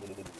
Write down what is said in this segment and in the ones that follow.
Thank you.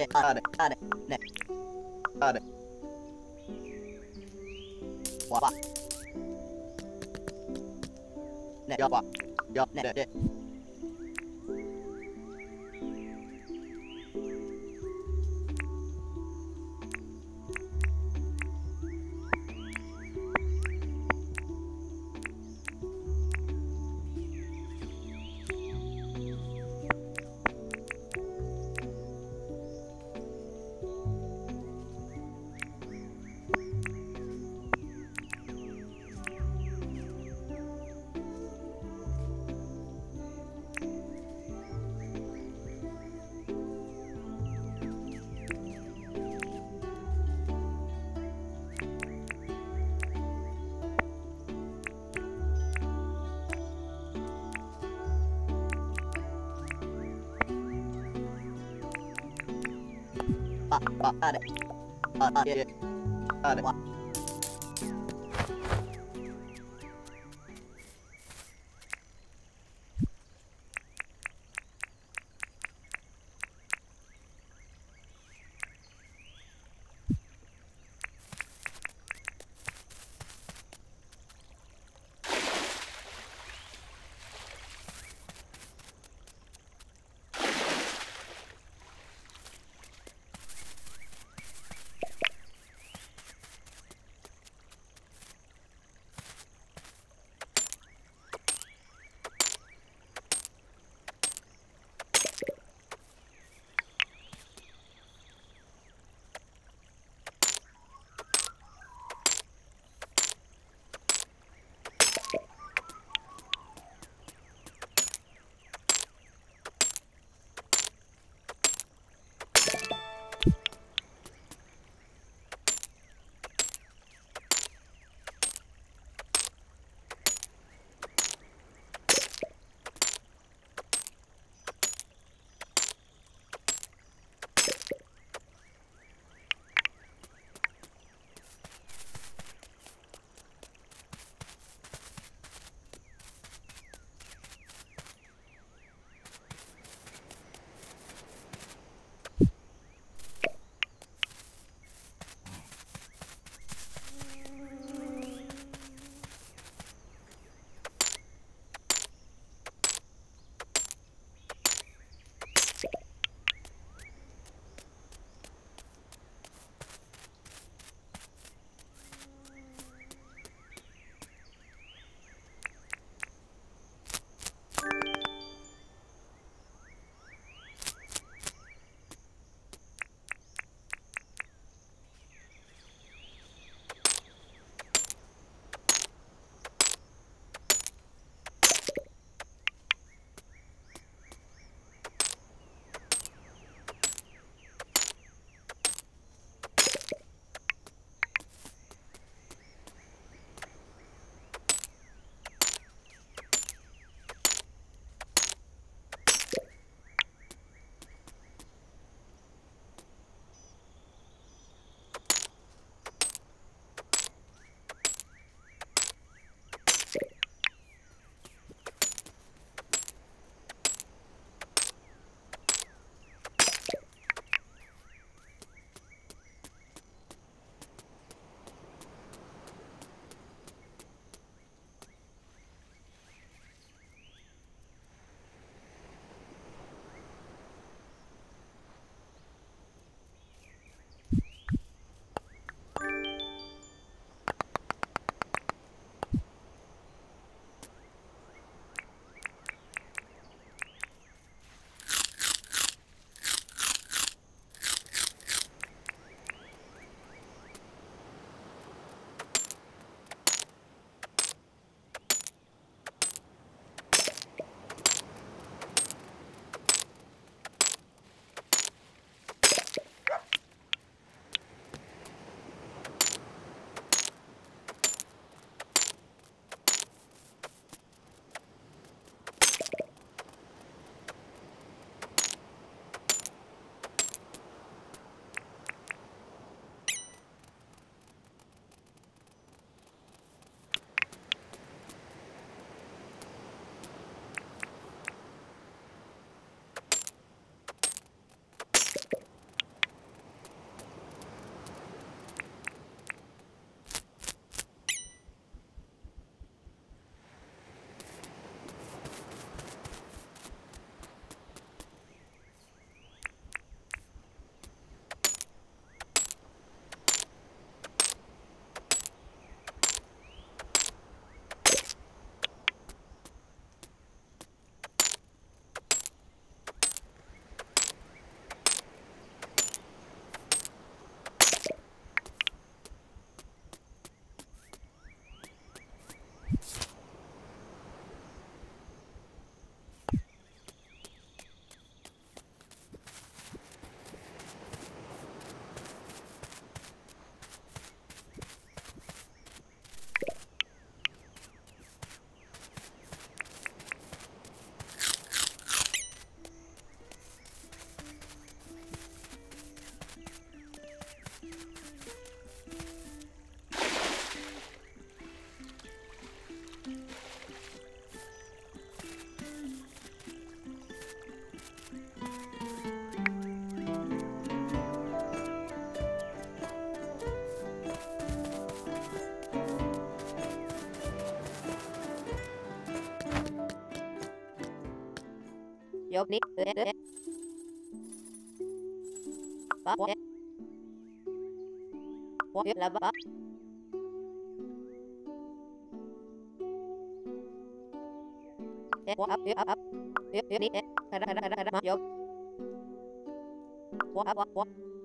ne are are ne are Wah. Ne ya wah. Ya ne ne. あれ。あれ。あれ。là bắp Hãy subscribe cho kênh Ghiền Mì Gõ Để không bỏ lỡ những video hấp dẫn